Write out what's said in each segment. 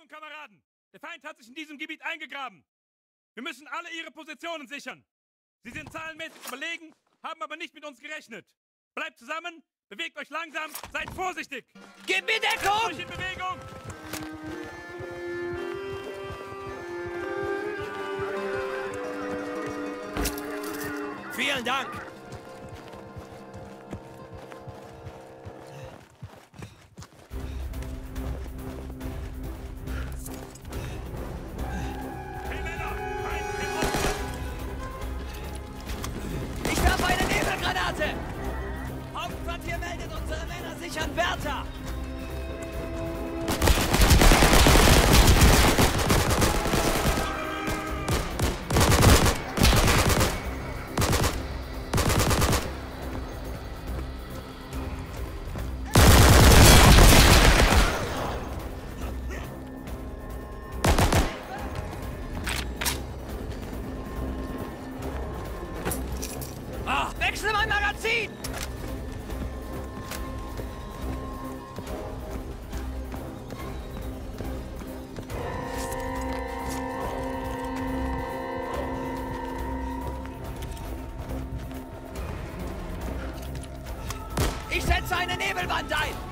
Ordnung, Kameraden! Der Feind hat sich in diesem Gebiet eingegraben. Wir müssen alle ihre Positionen sichern. Sie sind zahlenmäßig überlegen, haben aber nicht mit uns gerechnet. Bleibt zusammen, bewegt euch langsam, seid vorsichtig! Gib mir Deckung! euch in Bewegung! Vielen Dank! Nebelgranate! Hauptquartier meldet, unsere Männer sichern Bertha! Ich setze eine Nebelwand ein!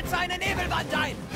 Setze eine Nebelwand ein!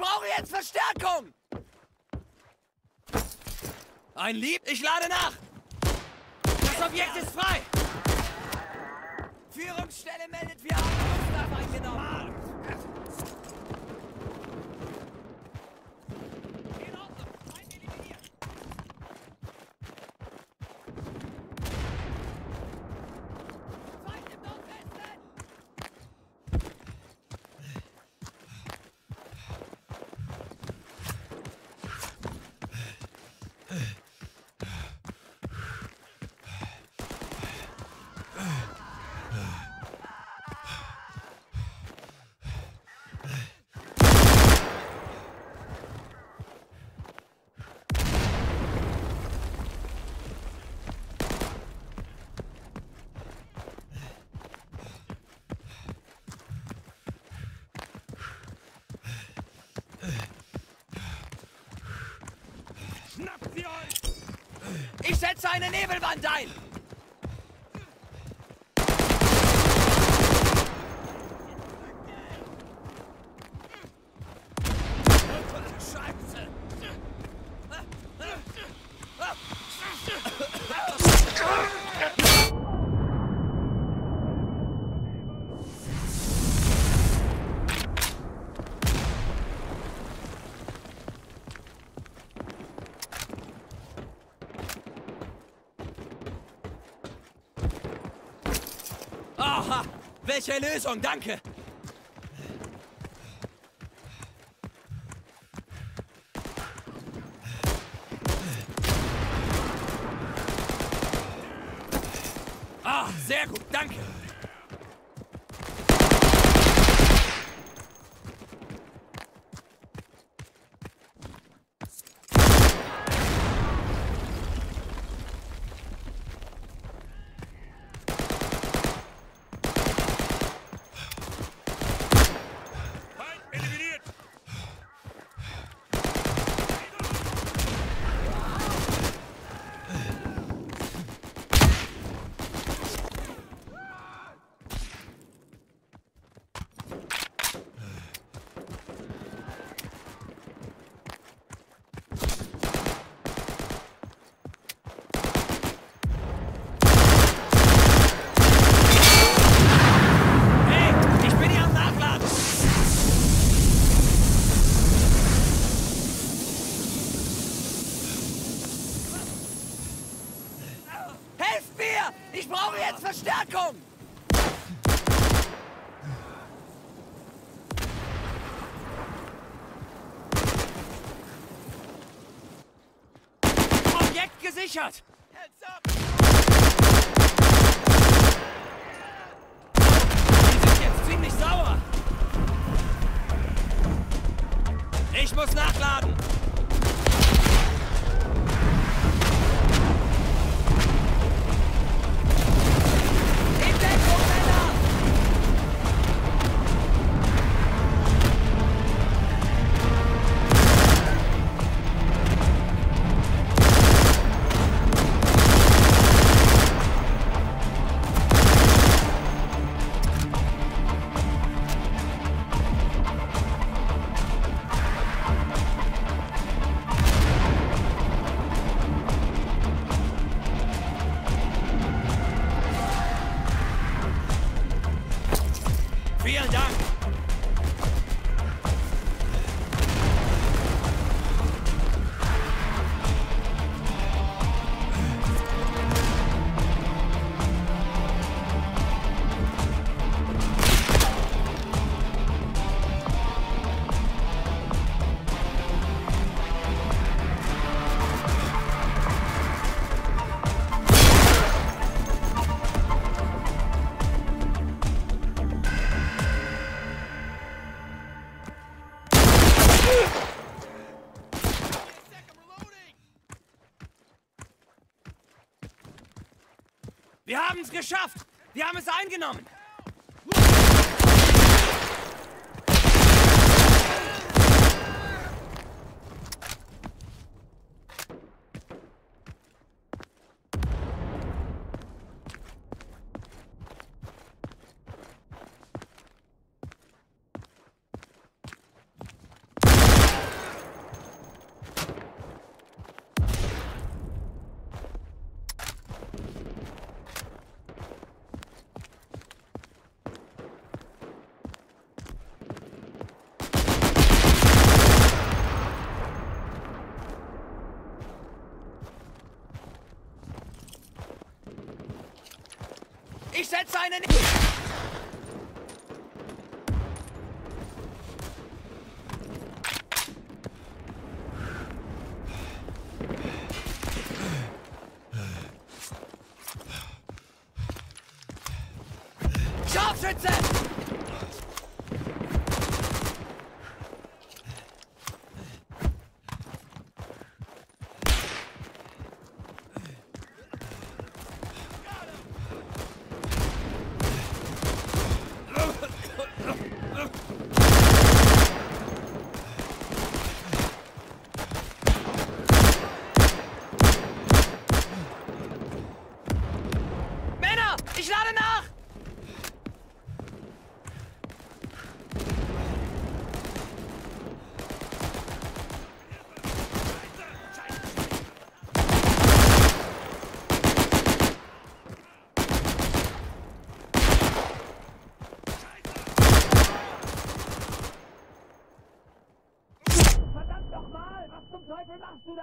Brauche jetzt Verstärkung! Ein Lieb, ich lade nach! Das Objekt ist frei! Führungsstelle meldet, wir haben Gustav eingenommen! In Ordnung, Feind eliminiert! Feind im Nordwesten! Schnappt sie euch! Ich setze eine Nebelwand ein! Welche Lösung, danke! Ah, sehr gut, danke! Deckung! Objekt gesichert! Die sind jetzt ziemlich sauer! Ich muss nachladen! Wir haben es geschafft! Wir haben es eingenommen! Ich setze 不是大叔的？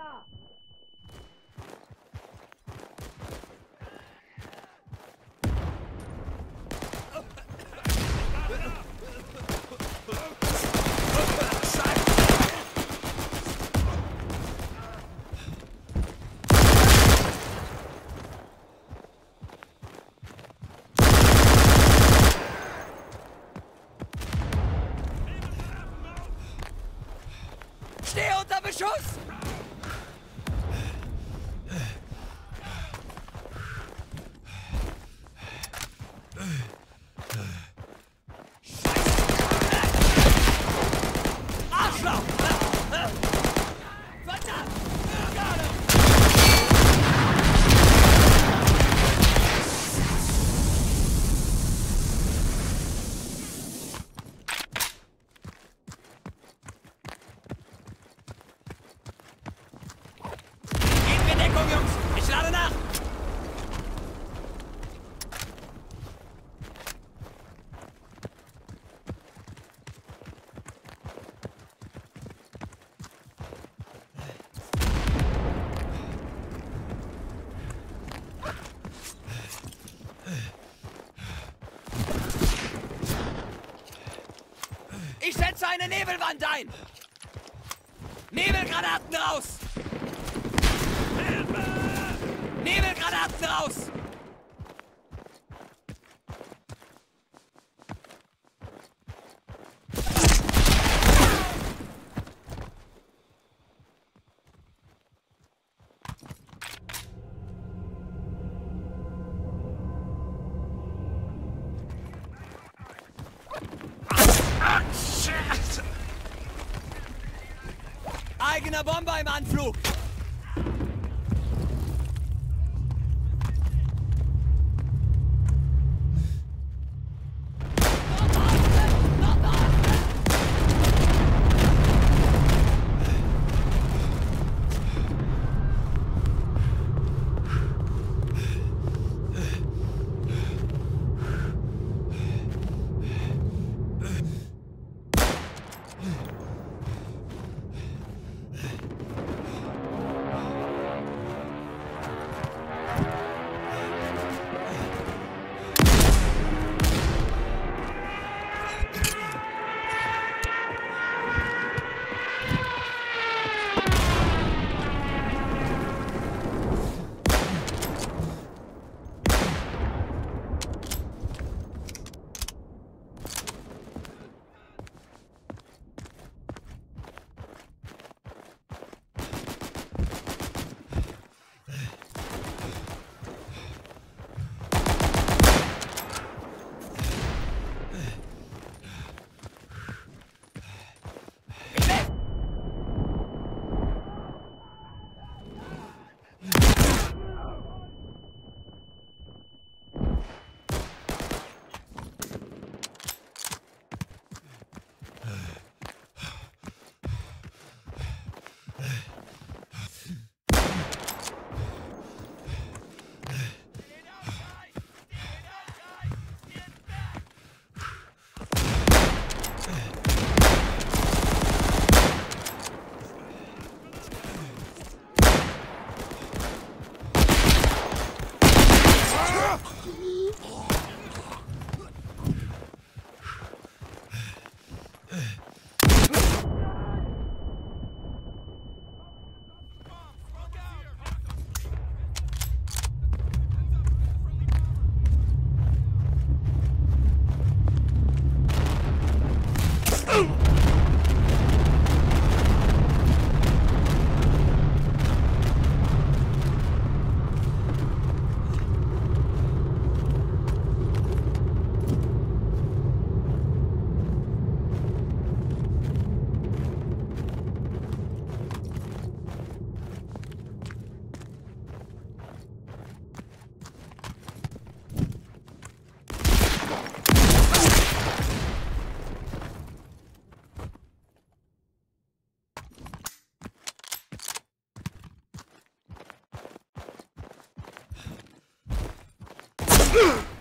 Ich setze eine Nebelwand ein! Nebelgranaten raus! Nebelgranaten raus! Huh!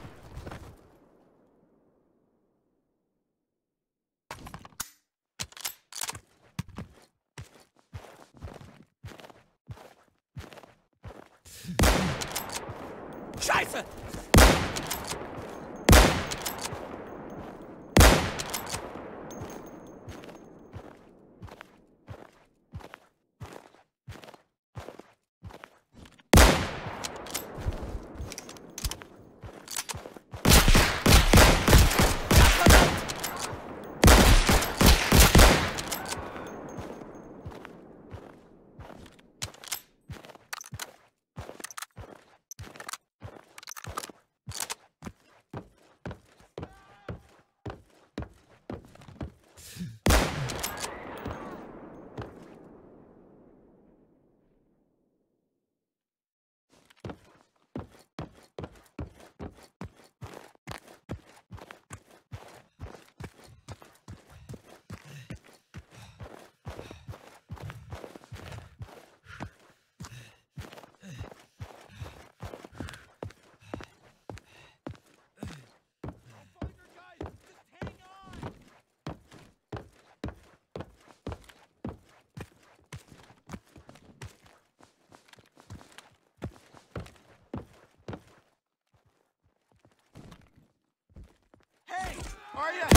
are you?